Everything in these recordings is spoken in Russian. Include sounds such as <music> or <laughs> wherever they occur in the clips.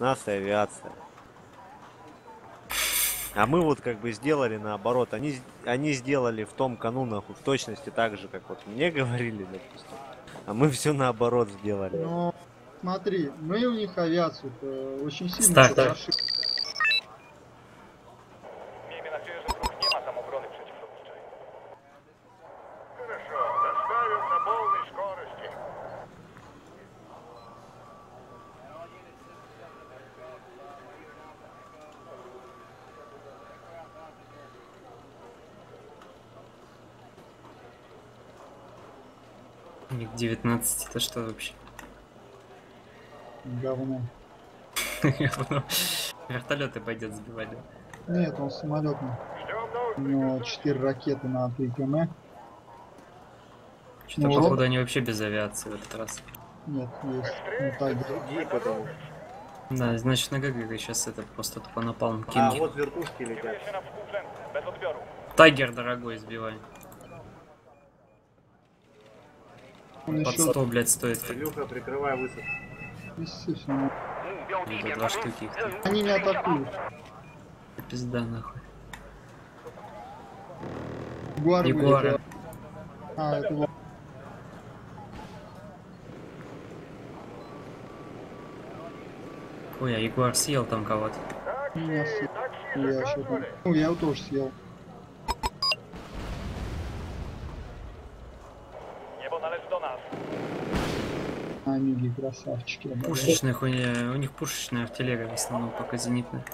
нас и авиация. А мы вот как бы сделали наоборот. Они, они сделали в том канунах в точности так же, как вот мне <laughs> говорили, допустим. А мы все наоборот сделали. Но смотри, мы у них авиацию очень сильно Старт. 15 это что вообще? Говно. Говно. Вертолеты пойдет сбивать. Нет, он самолетный. У него 4 ракеты на 3 км. Что-то, ну, походу, вот. они вообще без авиации в этот раз. Нет, есть. Ну, так, другие потом. Да, значит, на ГГ сейчас это просто тупо напалм а, кинет. А, вот вертушки летят. Тайгер, дорогой, сбивай. Он Под еще 100, блядь, стоит. Илюха, прикрывай высадку. естественно. Да, два штуки их. Они не атакуют. Пизда нахуй. Были. Ягуары. А, это вот. Ой, а Ягуар съел там кого-то. Меня съел. такси Я, заказывали. ну, я его тоже съел. красавчики. Пушечная хуйня. У них пушечная артиллерия в основном, пока зенитная.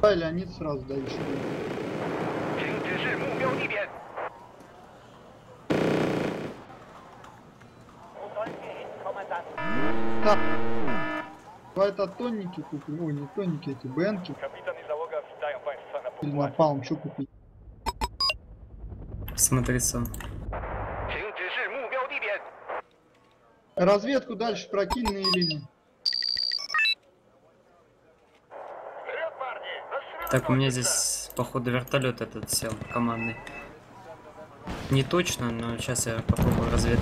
Да, Леонид сразу дальше. Так. Бывает от тонники купим. Ой, не тонники, эти бенки. Или напалм, что купить? Смотри сам. Разведку дальше. Вперед, парни! На Так, у меня здесь, походу, вертолет этот сел, командный. Не точно, но сейчас я попробую разведать.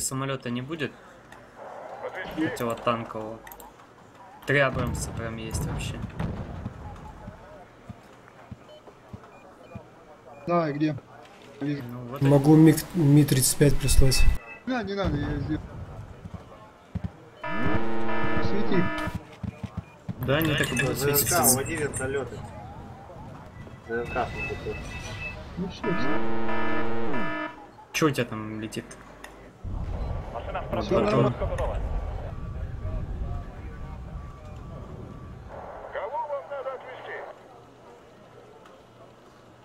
Самолета не будет? Подвести? Противотанкового. Три Абрамса прям есть вообще. Давай, где? Вижу. Ну вот Могу МиГ Ми-35 прислать. Не надо, не надо, я сделаю. Свети. Да, они так и будут светиться. уводи вертолеты. Вот Ну. Че у тебя там летит? Антон.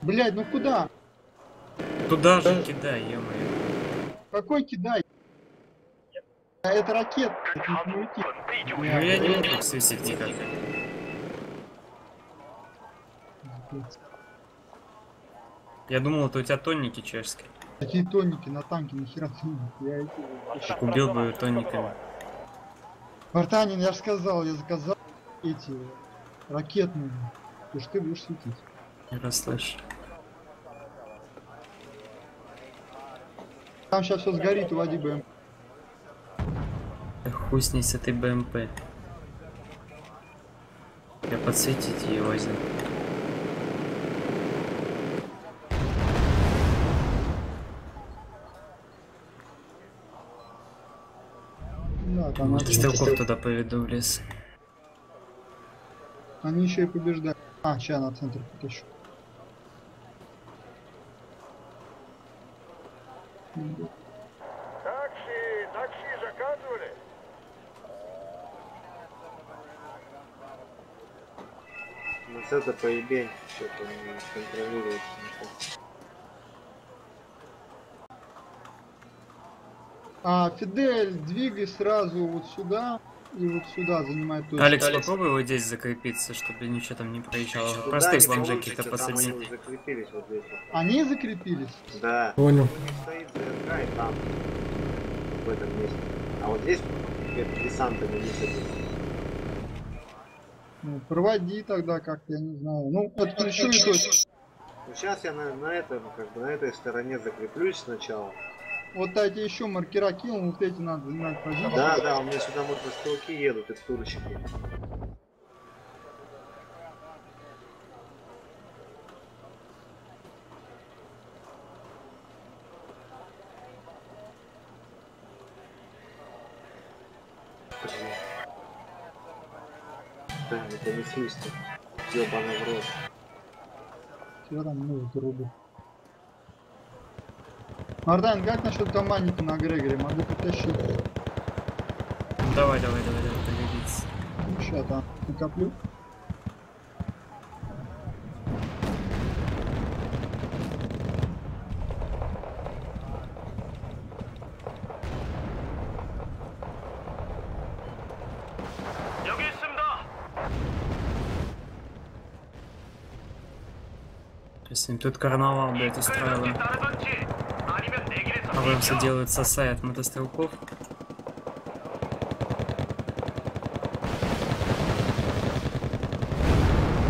Блядь, ну куда? Туда же кидай, -мо. Какой кидай? А это ракет. Ну я не могу свисеть никак. Я думал, это у тебя тонники чешские. Какие тонники на танке, нахера тонники? Я эти... Ubił sprawdzona, by tonikami. Вартанин, я же сказал, я заказал эти ракетные. Потому что ты будешь светить. Не расслышь. Там сейчас все сгорит, уводи БМ. Да хуй с ней с этой БМП. Я подсветить ее возьму. Надо- Стрелков туда поведу в лес. Они еще и побеждают. А, сейчас на центр потащу. Такси, такси заказывали? Ну это поебень, что-то не контролируется. А, Фидель, двигай сразу вот сюда и вот сюда занимай точку. Алекс, попробуй вот здесь закрепиться, чтобы ничего там не проезжало. Туда не получится, каких-то там посади. они закрепились вот здесь. Они закрепились? Да. Понял. У них стоит ЗРК и там, в этом месте. А вот здесь десанты высадили. Ну, проводи тогда как-то, я не знаю. Ну, это ключевые точки. Ну, сейчас я на, на этом, как бы на этой стороне закреплюсь сначала. Вот эти еще маркера кинул, вот эти надо занимать позицию. Да, да, у меня сюда мотострелки едут, это. Блин. Да, это не свистер. Ёбаный в рот. Все там ну, трубы. Мардан, как насчет командника на Грегоре? Могу потащить. Давай, давай, давай, давай, пригодится. Ну, сейчас там накоплю. Если им тут карнавал, блядь, устраивал. 따르던지 아니면 내 길에서 А Вэмса делает сосай от мотострелков.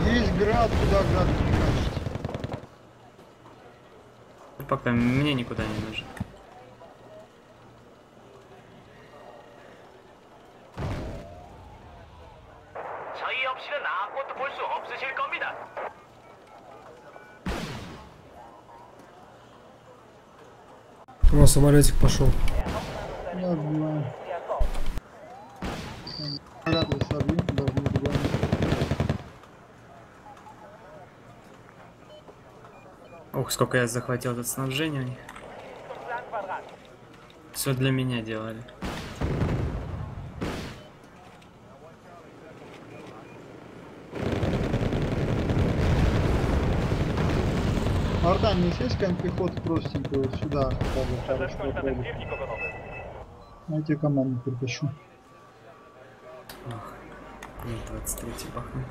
Есть град, куда град прикажете? Пока мне никуда не нужен. 저희 없이는 아무것도 볼 수 없으실 겁니다. У нас самолетик пошел. Ух, сколько я захватил тут них. Все для меня делали. Мардан, не есть какая-нибудь пехота простенькая вот сюда? Я тебе команду притащу. Нет, 23 бахну.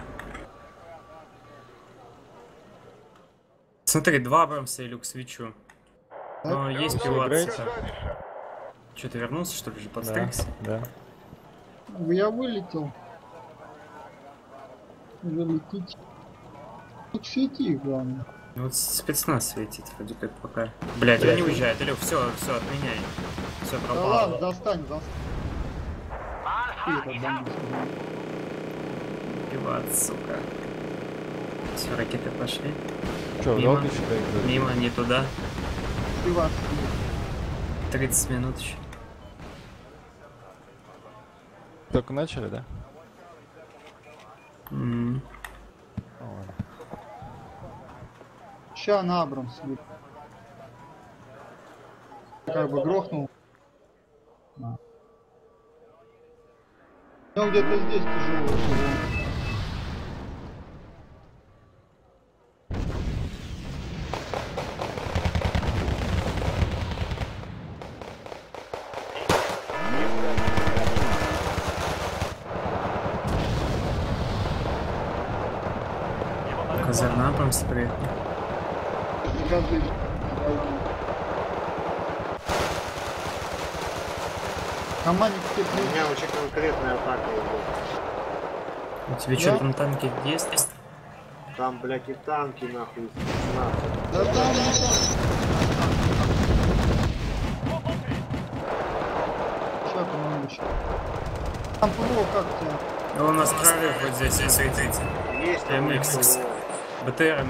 Смотри, два Абрамса и люк свечу. Но есть пилот. Че, ты вернулся, что ли, же подстригся? Да. Я вылетел. Уже летите. Главное. Ну, вот спецназ светит вроде как пока. Блять, он не уезжает. Алё, все, все, отменяй. Все пропало. Да ладно, достань, достань. Приват, сука. Все, ракеты пошли. Че, Мимо. Мимо, не туда. Приват. 30 минут еще. Только начали, да? Mm. Ща на Абрамс. Как бы грохнул. На. Ну где-то здесь тяжело. У тебя что Да. там танки есть? Там, блядь, и танки нахуй. 16. Да там не так. Ща командующий. Там ПВО как тебя? Ну, у нас прорыв вот здесь, и светите. Есть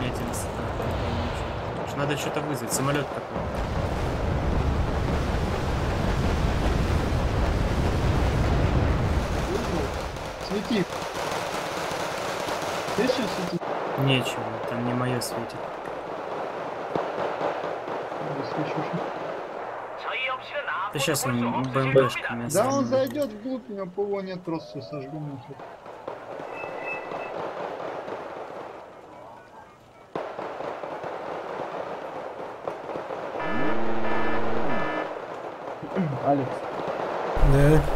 этим. с- Уж Надо что-то вызвать, самолет такой. Вызвал? Свети. Есть что светить? Нечего, там не мое светит. Да сейчас он БМБшками. Да он зайдет вглубь, у него ПО нет, просто сожгу нахер. Алекс. Да.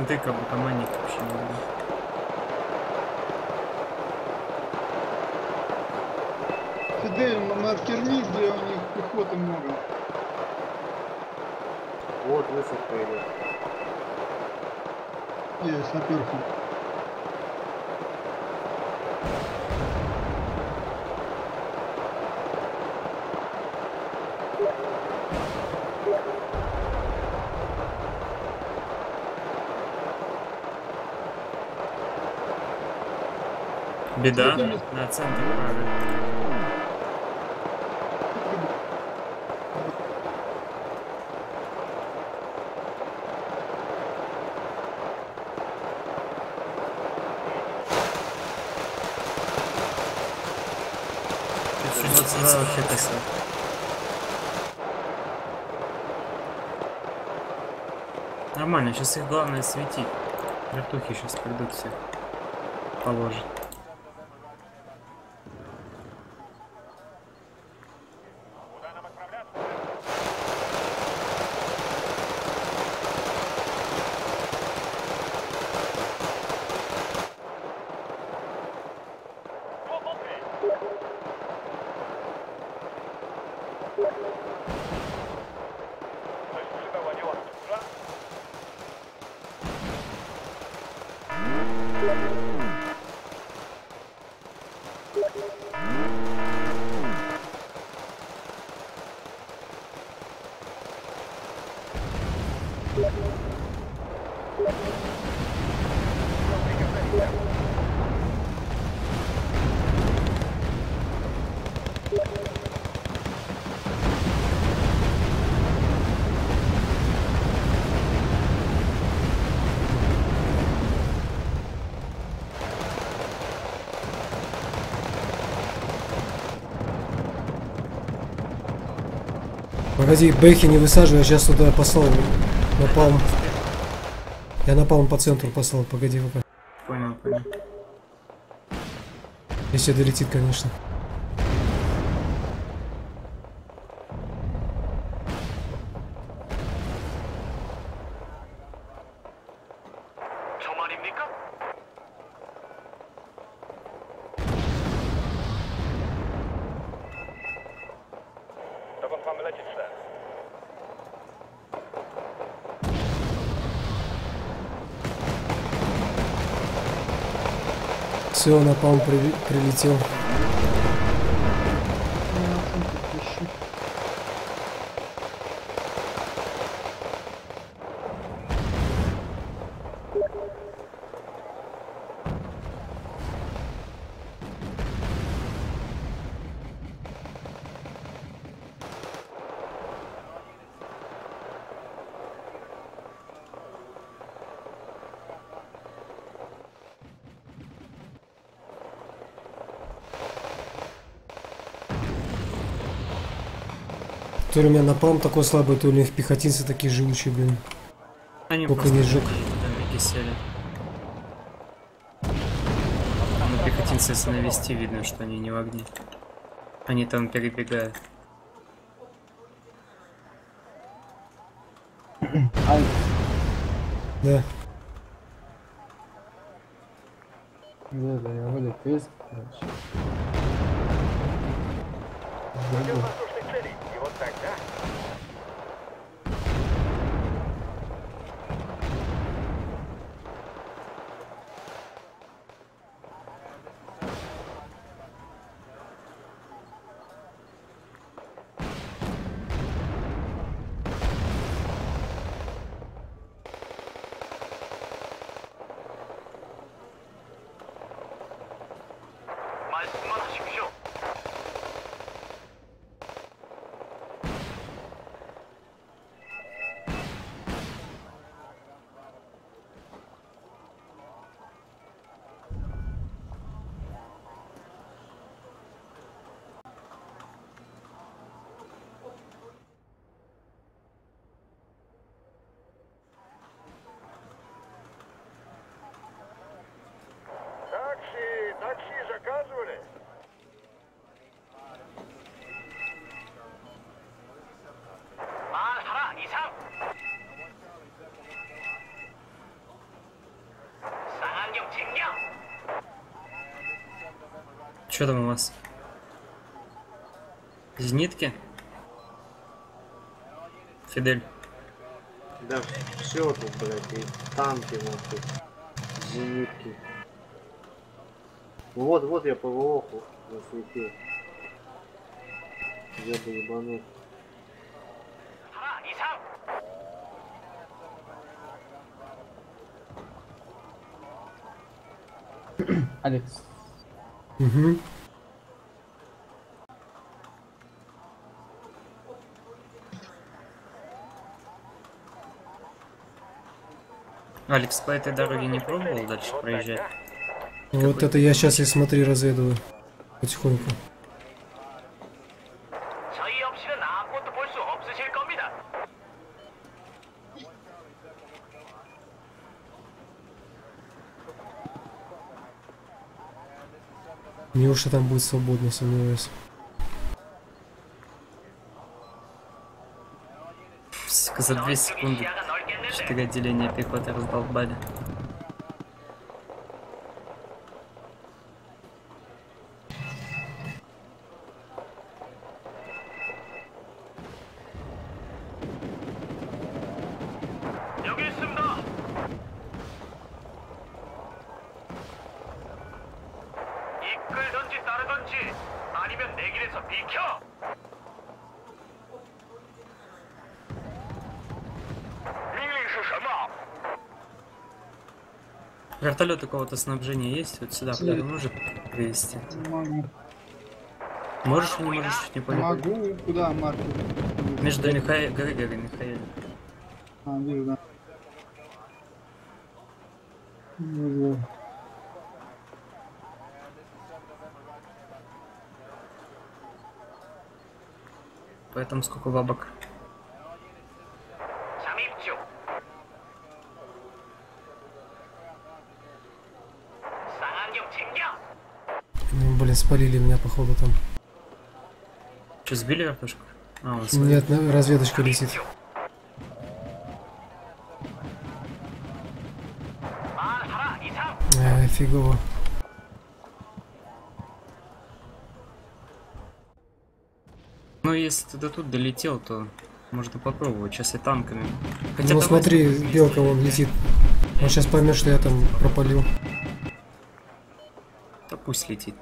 Смотри, как бы командник вообще не видно. Фидель, м- отвернись, где у них пехоты много. Вот высадка идет. Есть, наперху. Беда. На центр правильно. Нормально, сейчас их главное светить. Вертухи сейчас придут всех. Положат. Погоди, Бэхи не высаживай, я сейчас туда послал напалм. Я напалм по центру послал, погоди пока. Понял, понял. Если долетит, конечно. Все, напалм при- прилетел. Я на центр пищу. То ли у меня напалм такой слабый, то ли у них пехотинцы такие живучие, блин. Они просто не сжег. на сели. Ну, пехотинцы, если навести, видно, что они не в огне. Они там перебегают. Алекс, Да. где это? Я короче. Такси заказывали? Мархара, Исам! Что там у вас? Зенитки? Фидель. Да все тут, блядь, и танки, нахуй. Зенитки. Вот, вот я ПВОху засветил. Я бы ебанул. <clears throat> Алекс. Угу. Алекс, по этой дороге не пробовал дальше проезжать? Вот это я сейчас, я смотри, разведываю. Потихоньку. Неужто там будет свободно, сомневаюсь. За 2 секунды 4 отделения пехоты раздолбали. Вертолет у кого-то снабжения есть? Вот сюда кто-то может привезти? Могу. Можешь или не можешь? Не понял. Могу. Куда маркер? Между Михаил... Григорий Михаил. А, вижу, да. Вижу. Поэтому сколько бабок? спалили меня, походу, там. Че, сбили РПшку? А, вот смотри. Нет, разведочка летит. Э, фигово. Ну, если ты до тут долетел, то можно попробовать, сейчас и танками. Хотя ну смотри, не... белка вон летит. Он сейчас поймет, что я там пропалил. Да пусть летит.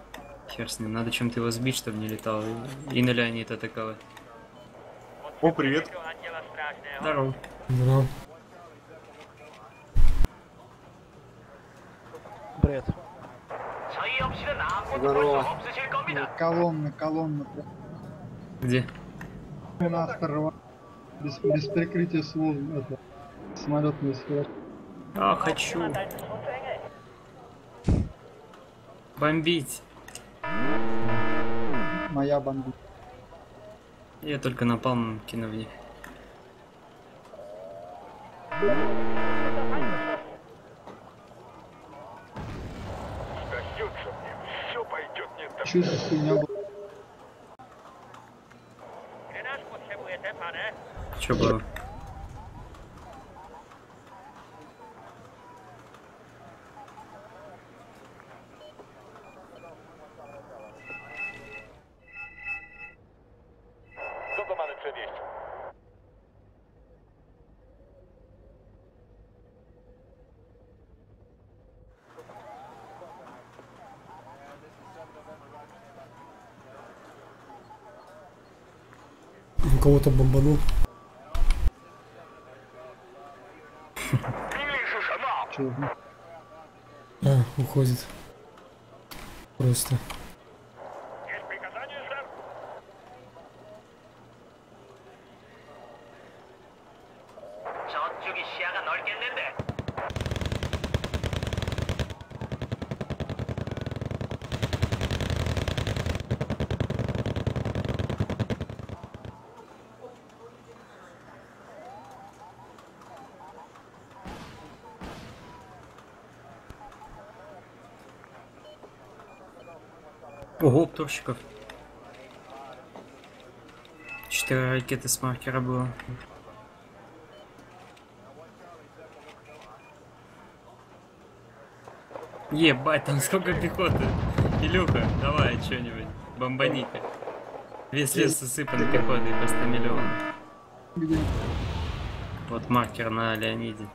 Хер с ним, надо чем-то его сбить, чтобы не летал. И на это атаковать. О, привет. Здорово. Здорово. Бред. Здорово. Колонна, колонна. Где? Без, без прикрытия с это, самолет не сфера. А, хочу. Бомбить. Моя бомба. Я только напалм кину в них. Не так. Чувствую, не было. там кого-то бомбанул. А, уходит. Просто. Ого, птурщиков. Четыре ракеты с маркера было. Ебать, там сколько пехоты. Илюха, давай что-нибудь. Бомбаника. Весь лес засыпан пехотой по 100 миллионов. Где? Вот маркер на Леониде.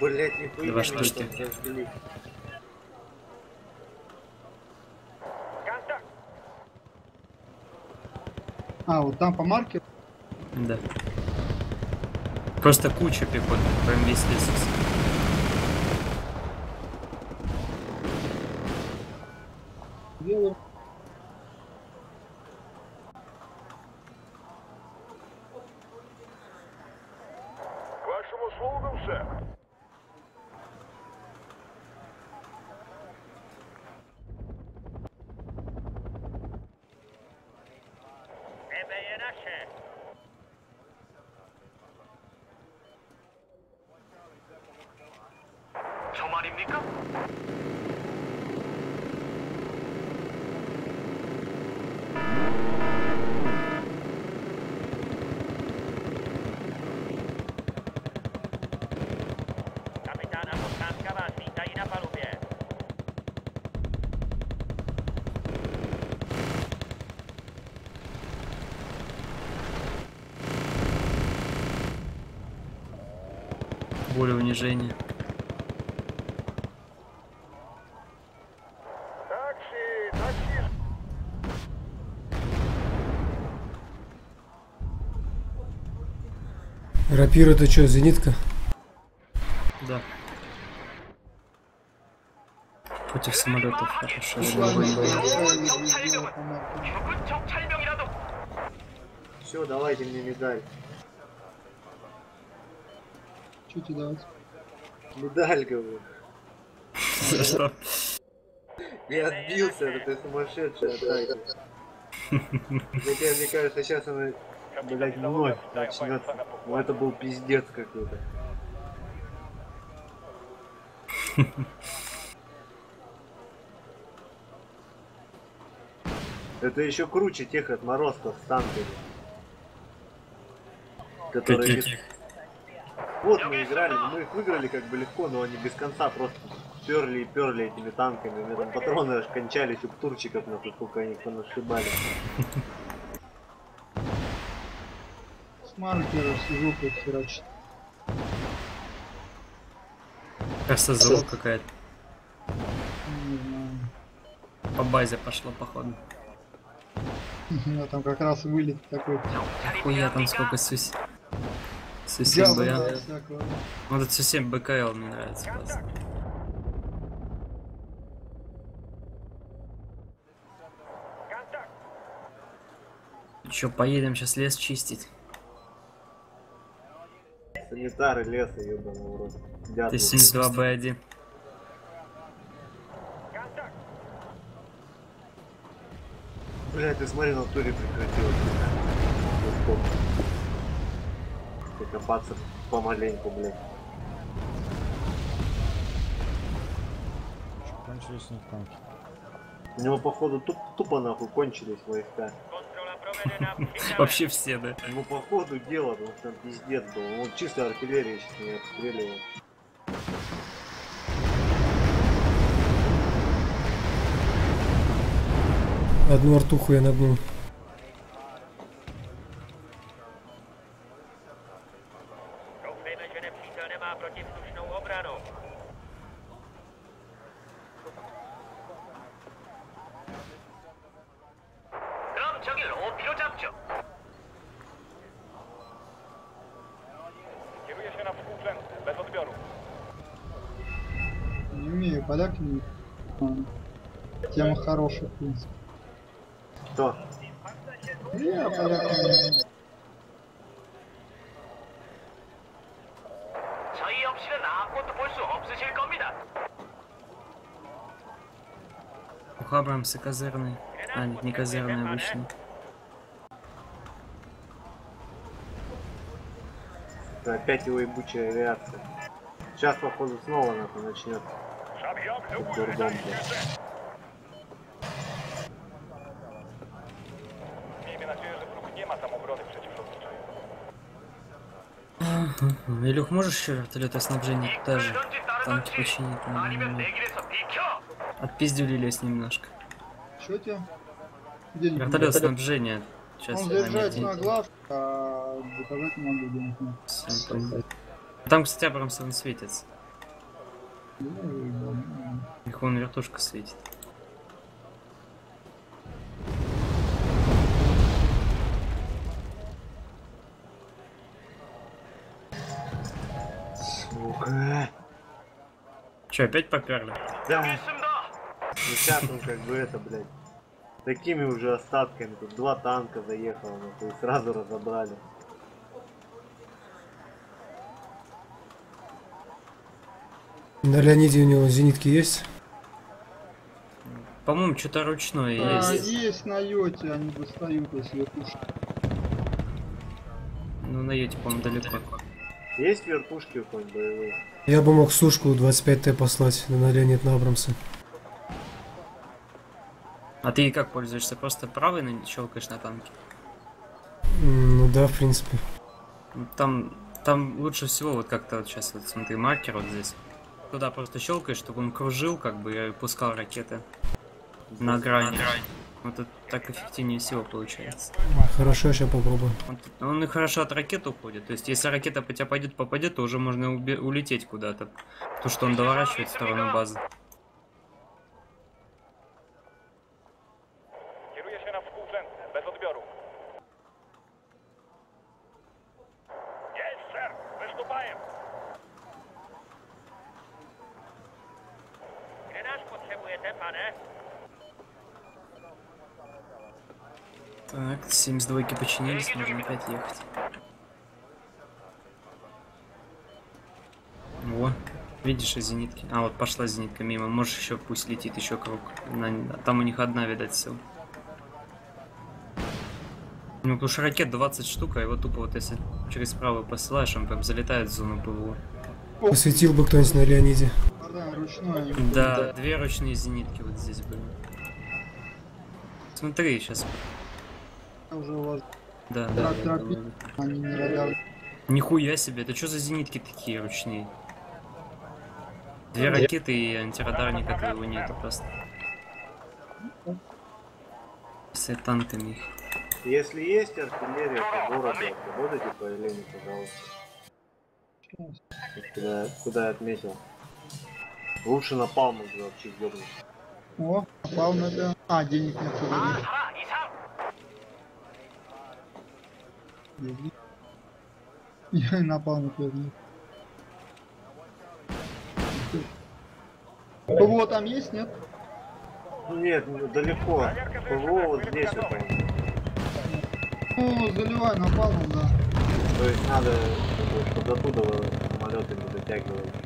Блять, нихуя Два не А, вот там по маркеру. Да. Просто куча пехоты, прям весь лес. засыпан. Vás vítají na palubě. Боль унижения. Такси, такси. Рапир это что, зенитка? 라도 Все, давайте мне медаль. Что тебе давать? Медаль, говорю. Я отбился от этой сумасшедшей атаки. Хотя, мне кажется, сейчас она, блядь, вновь начнется. Ну это был пиздец какой-то. Это еще круче тех отморозков с танками. Которые без-? Вот мы играли, мы их выиграли как бы легко, но они без конца просто перли и перли этими танками. У меня там патроны аж кончались у птурчиков, нахуй, сколько они их понашибали. С маркера с жопой херачит. Кажется, ЗО какая-то. Не знаю. По базе пошла, походу. Я там как раз вылет такой. Хуя там сколько сюсь. Сусем БК. Вот этот Сусем БКЛ мне нравится классно. Ну Че, поедем сейчас лес чистить? Санитары леса, ебаный урод. 72 Б1. Бля, ты смотри, на туре прекратил. Ты копаться помаленьку, блядь. Кончились не танки. У него, походу, туп- тупо нахуй кончились войска. <laughs> Вообще все, да? Ему по ходу дела, потому что там пиздец был. Он чисто артиллерия сейчас не обстреливал. Na współrzędny, bez odbioru. Не умею, поляк не. Тема хорошая, в принципе. Хэмсы козырные. А, нет, не козырные а обычно. Да, опять его ебучая авиация. Сейчас, походу, снова нахуй начнет. Дурдом, Илюх, можешь еще вертолеты снабжения туда же? Танки починить. Отпиздюлились немножко. Тебе? Денег. Вертолет снабжения. Сейчас Он найду. на глаз, а заказать не могу денег нет. Там, кстати, Абрамсон светится. Их вон вертушка светит. Сука. Че, опять поперли? Да. Сейчас он как бы это, блядь. Такими уже остатками. Тут два танка заехало, нахуй, и сразу разобрали. На Леониде у него зенитки есть? По-моему, что-то ручное А, есть. есть на йоте, они достают, если пушки. Ну, на Йоте, по-моему, далеко. Есть вертушки у кого-нибудь боевые? Я бы мог сушку 25Т послать на Леонид на Абрамса. А ты как пользуешься? Просто правой на- щелкаешь на танке? Ну да, в принципе. Там, там лучше всего вот как-то вот сейчас вот смотри маркер вот здесь. Туда просто щелкаешь, чтобы он кружил, как бы и пускал ракеты на грани. Вот это так эффективнее всего получается. Хорошо, сейчас попробую. Он, он и хорошо от ракет уходит. То есть, если ракета по тебя пойдет, попадет, то уже можно улететь куда-то. То, что он доворачивает в сторону базы. Так, 72 починились, можно опять ехать. Во, видишь, и зенитки. А, вот пошла зенитка мимо. Можешь еще пусть летит еще круг. На- Там у них одна, видать, сил. Ну, потому что ракет 20 штук, а его тупо вот если через правую посылаешь, он прям залетает в зону ПВО. Посветил бы кто-нибудь на Леониде. Да, две ручные зенитки вот здесь были. Смотри, сейчас. Уже у вас Да, да, да, Трак- да, да. они не. Нихуя себе, это что за зенитки такие ручные? Две ракеты и антирадарника твоего нету просто. С танками их. Если есть артиллерия по городу, отработайте по Елене, пожалуйста. Куда, куда я отметил. Лучше на палму вообще ёбнуть. О, попал на да. А, денег нет. пивник. Я и напал на пивник. ПВО там есть, нет? Нет, ну, далеко. ПВО вот здесь вот. Ну, заливай напалом, да. То есть надо, чтобы оттуда самолеты не дотягивались.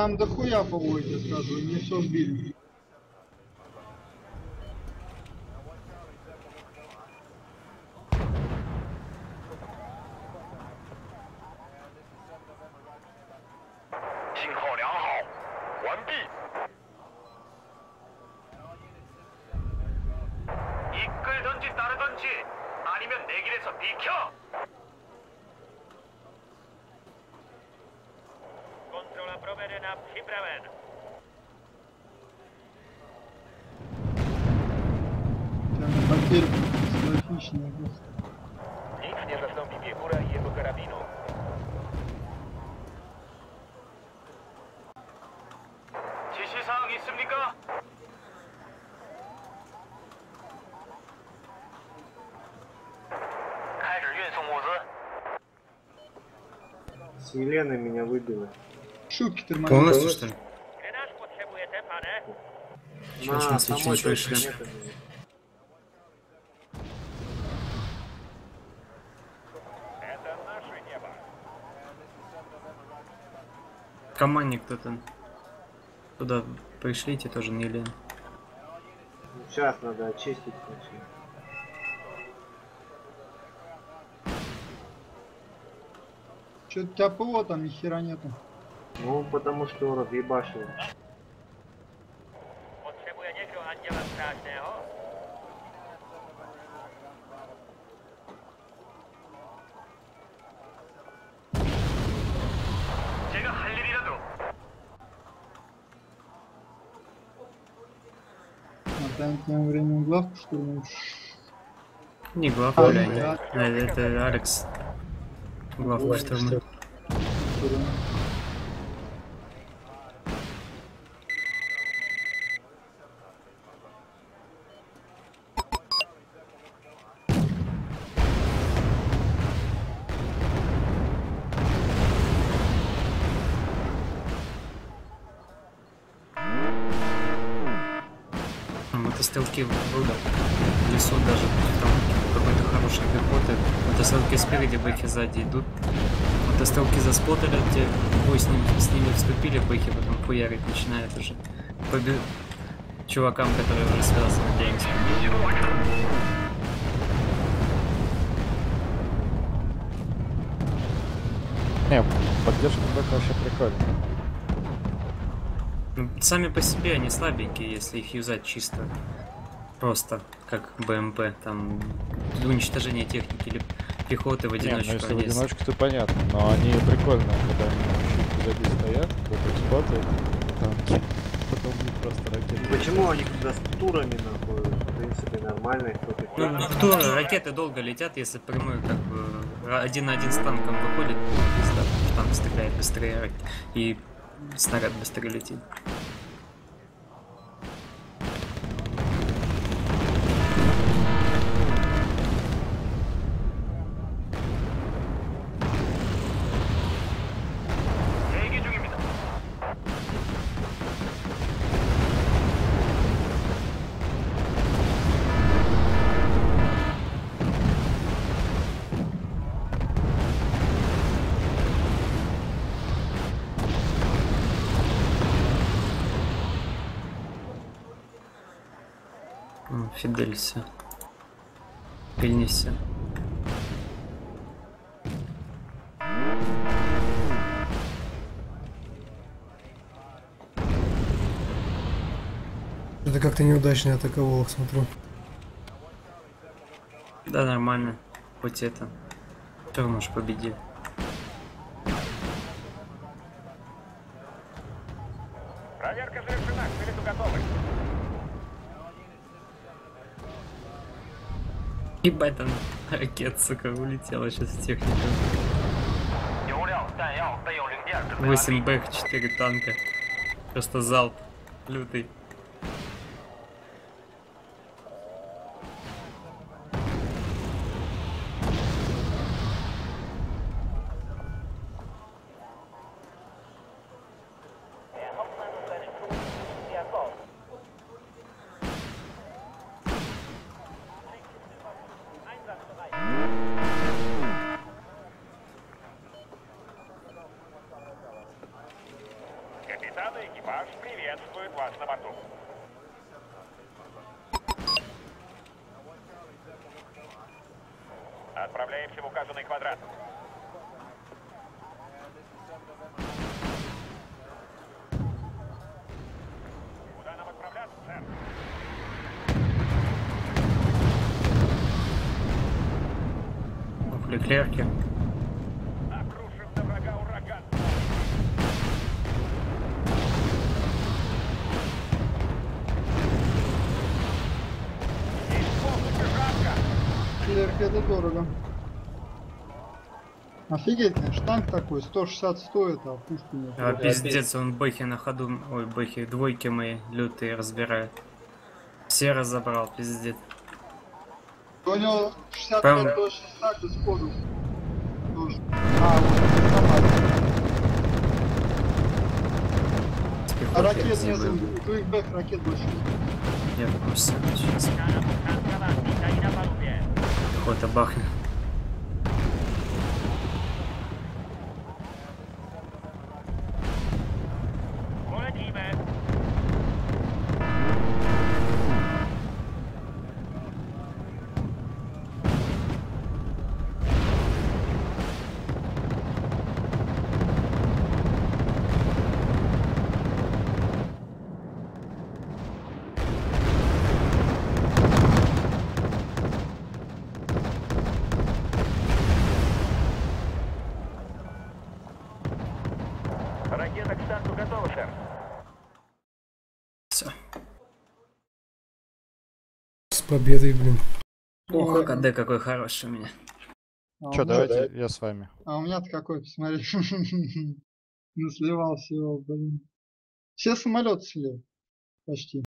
Там дохуя ПВО, я тебе скажу, и мне все сбили. 이끌던지 따르던지 아니면 내 길에서 비켜. de bravado. Nic nie zastąpi biegura i jego karabinu. 지시사항 있습니까? С Еленой меня выбило. Шутки термометр. Полностью, что ли? Drenaż potrzebuje меня. Это наше небо. команде кто-то. Туда пришлите тоже не лень. Сейчас надо очистить у тебя ПО там ни хера нету? Ну, потому что разъебашил. Potrzebuję niego anioła strasznego. 제가 할 일이라도 А там тем временем главку штурмуешь. Не глав, А, бля, ну не. да. А, Это Алекс. Главку штурма. Штурм. Сзади идут. Мотострелки заспотали, те бой с ними, с ними вступили, бэхи потом хуярить начинают уже. По бе- чувакам, которые уже связаны надеемся. Не, поддержка бэка вообще прикольно. Ну, сами по себе они слабенькие, если их юзать чисто. Просто, как БМП, там, для уничтожения техники или пехоты в Не, ну одиночку. если в одиночку, то понятно, но они прикольно, когда они позади стоят, какой-то споты, танки, потом просто ракеты. Почему они когда с турами нахуй? В принципе, нормально, кто-то Ну, ну, кто, ракеты долго летят, если прямой как бы один на один с танком выходит, ну, танк стреляет быстрее и снаряд быстрее летит. Фиделься. Пильнися. Это как-то неудачно атаковал смотрю. Да, нормально. Хоть это. Все равно ж победили. Ебать там ракет, сука, улетела сейчас в технику. 8 бэх, 4 танка. Просто залп лютый. В указанный квадрат. Куда нам отправляться, сэр? Ух, Леклерки. Обрушим Офигеть, штанг такой, 160 стоит, а пушки нет. А, пиздец, он бэхи на ходу, ой, бэхи, двойки мои лютые разбирает. Все разобрал, пиздец. У него 65 Правда. точно так без ходу. Тоже. А, вот, А ракет нет, твоих бэк ракет больше нет. Я в курсе, сейчас. Пехота бахнет. Победой, блин. Ох, КД какой хороший у меня. а меня- давайте я с вами. А у меня-то какой, посмотри. <laughs> Насливал всего, блин. Все самолеты слил. Почти.